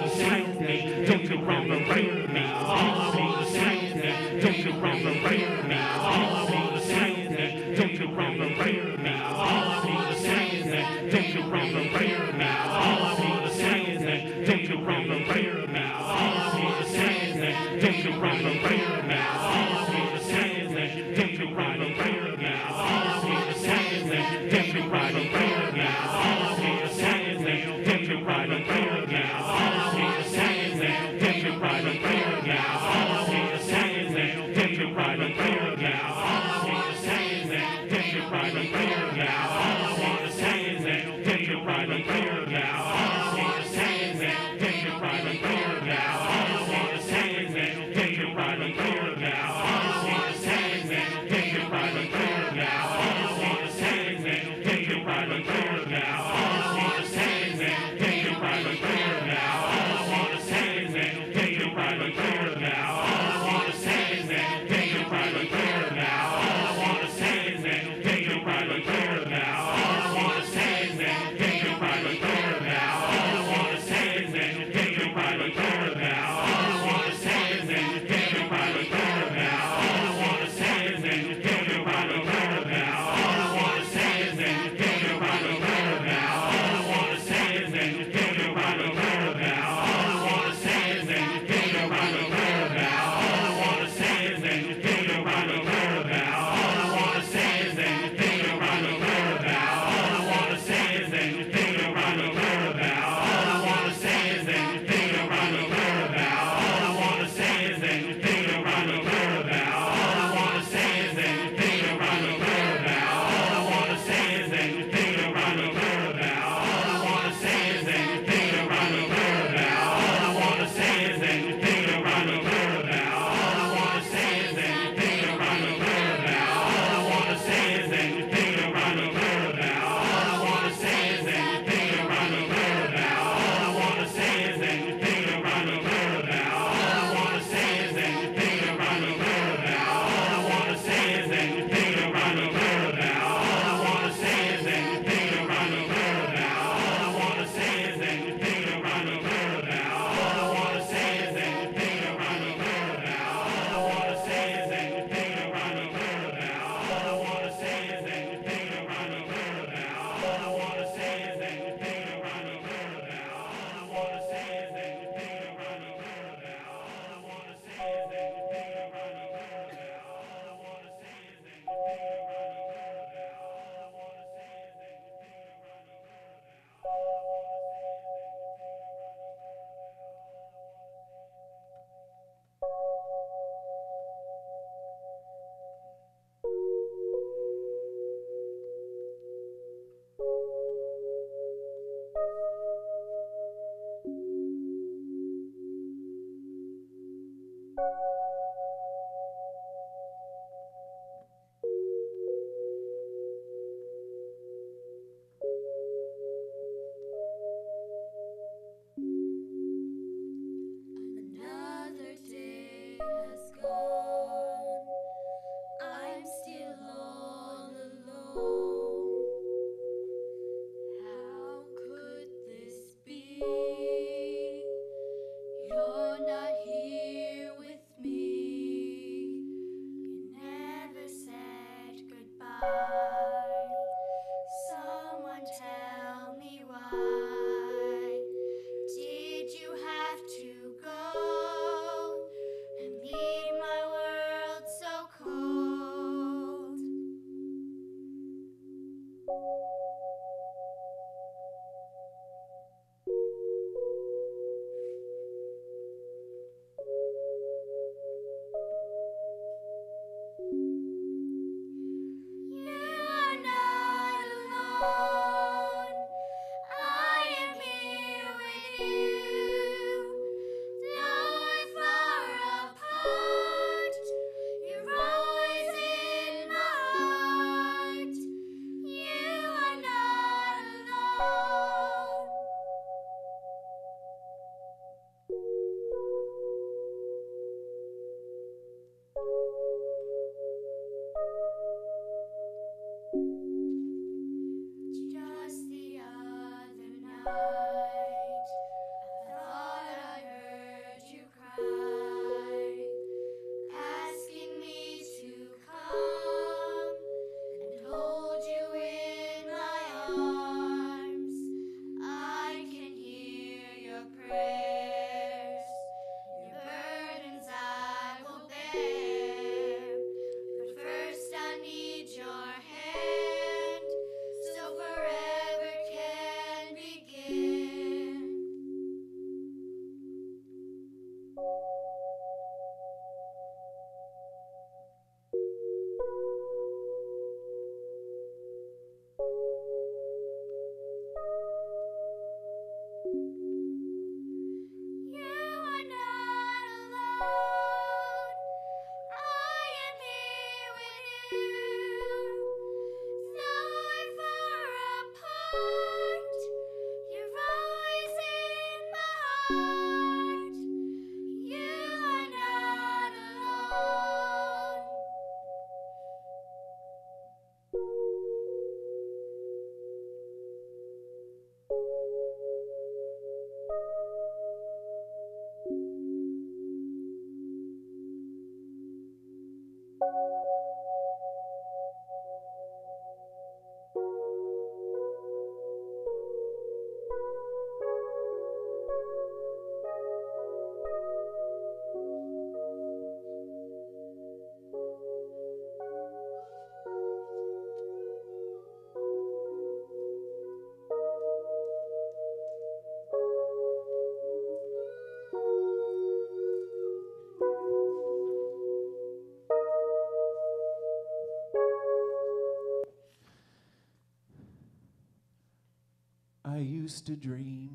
used to dream.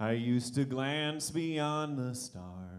I used to glance beyond the stars.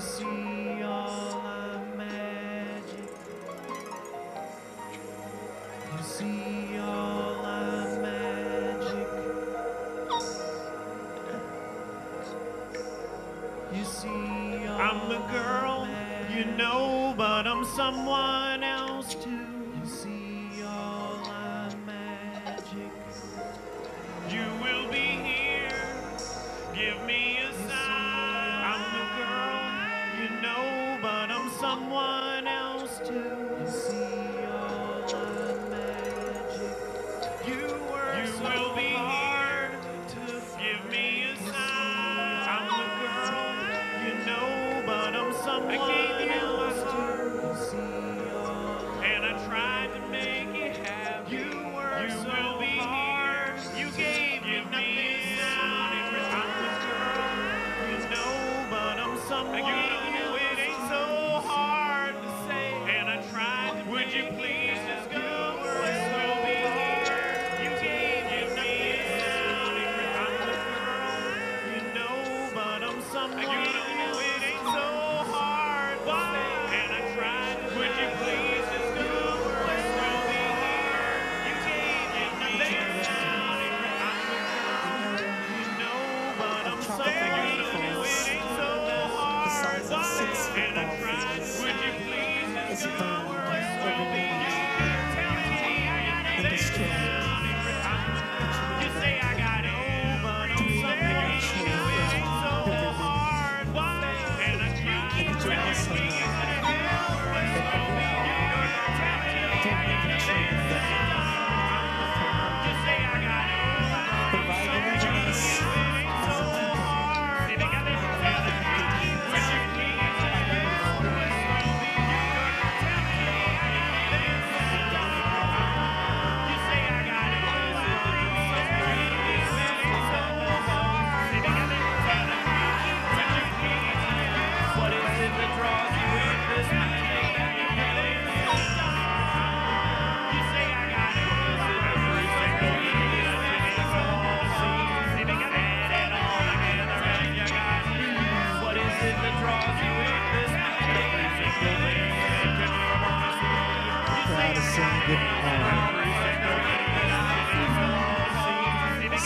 See all I'm magic. You see all I'm magic. You see I'm a girl, you know, but I'm someone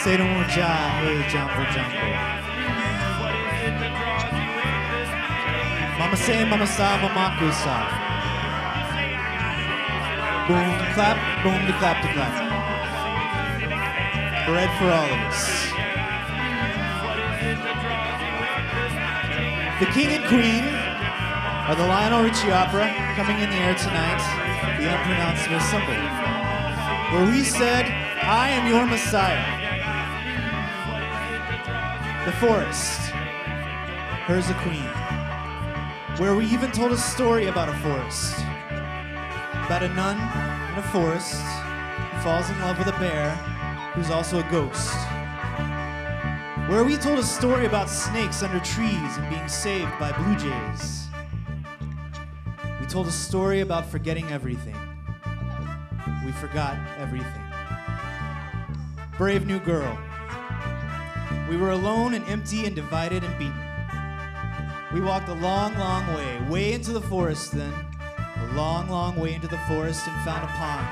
Say more ja, hey, jumbo, jumbo. Mama say, mama sa, mama sa. Boom, clap, boom, to clap, to clap. Bread for all of us. The King and Queen of the Lionel Richie Opera coming in the air tonight, the unpronounceable symbol, where we said, I am your Messiah. The Forest, hers a queen where we even told a story about a forest. About a nun in a forest who falls in love with a bear who's also a ghost. Where we told a story about snakes under trees and being saved by blue jays. We told a story about forgetting everything. We forgot everything. Brave new girl. We were alone and empty and divided and beaten. We walked a long, long way, way into the forest then, a long, long way into the forest and found a pond.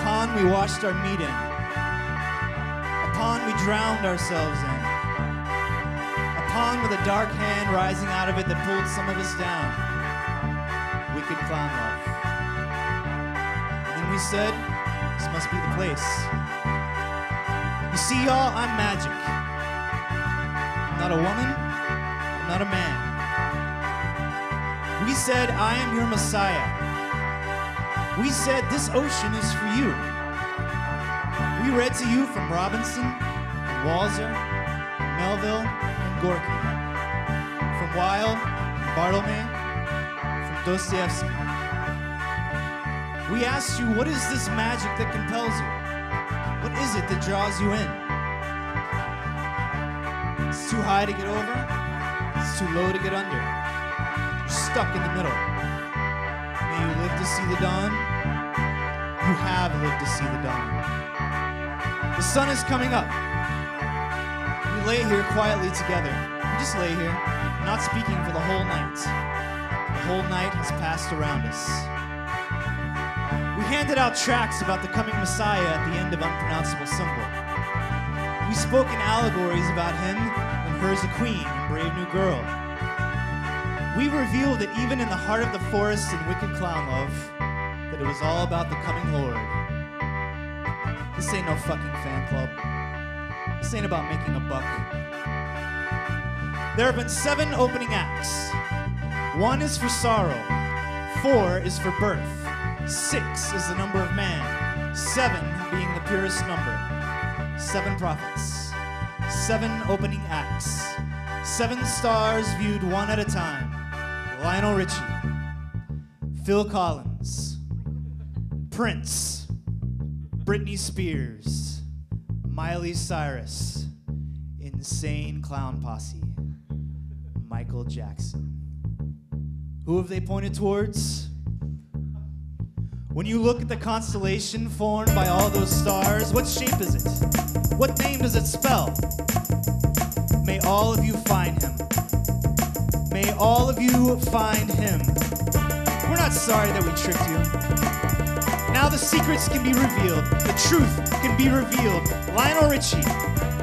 A pond we washed our meat in. Pond we drowned ourselves in. A pond with a dark hand rising out of it that pulled some of us down. Wicked clown love. And then we said, this must be the place. You see, y'all, I'm magic. I'm not a woman, I'm not a man. We said, I am your Messiah. We said, this ocean is for you. We read to you from Robinson, Walser, Melville, and Gorky. From and Barthelme, from Dostoevsky. We asked you, what is this magic that compels you? What is it that draws you in? It's too high to get over. It's too low to get under. You're stuck in the middle. May you live to see the dawn. You have lived to see the dawn. The sun is coming up. We lay here quietly together. We just lay here. Not speaking for the whole night. The whole night has passed around us. We handed out tracts about the coming Messiah at the end of Unpronounceable Symbol. We spoke in allegories about him and her as a queen and brave new girl. We revealed that even in the heart of the forest in Wicked Clown Love, that it was all about the coming Lord. This ain't no fucking fan club. This ain't about making a buck. There have been seven opening acts. One is for sorrow, four is for birth, six is the number of man, seven being the purest number. Seven prophets, seven opening acts, seven stars viewed one at a time. Lionel Richie, Phil Collins, Prince, Britney Spears, Miley Cyrus, Insane Clown Posse, Michael Jackson. Who have they pointed towards? When you look at the constellation formed by all those stars, what shape is it? What name does it spell? May all of you find him. May all of you find him. We're not sorry that we tricked you. Now the secrets can be revealed. The truth can be revealed. Lionel Richie,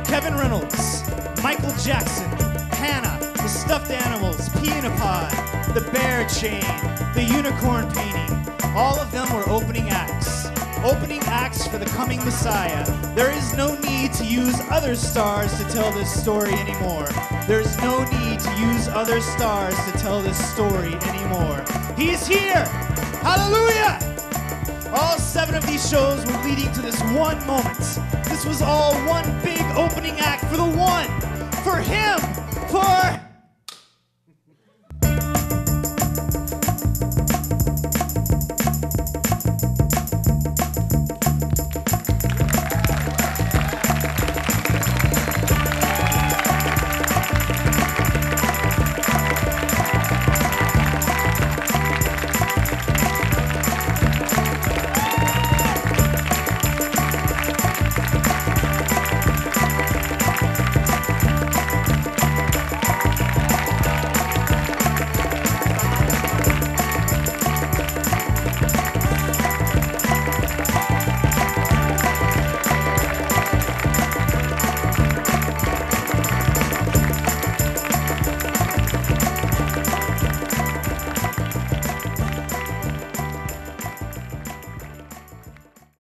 Kevin Reynolds, Michael Jackson, Hannah, the stuffed animals, Pea in a Pod, the bear chain, the unicorn painting. All of them were opening acts. Opening acts for the coming Messiah. There is no need to use other stars to tell this story anymore. There's no need to use other stars to tell this story anymore. He's here! Hallelujah! All seven of these shows were leading to this one moment. This was all one big opening act for the one, for him, for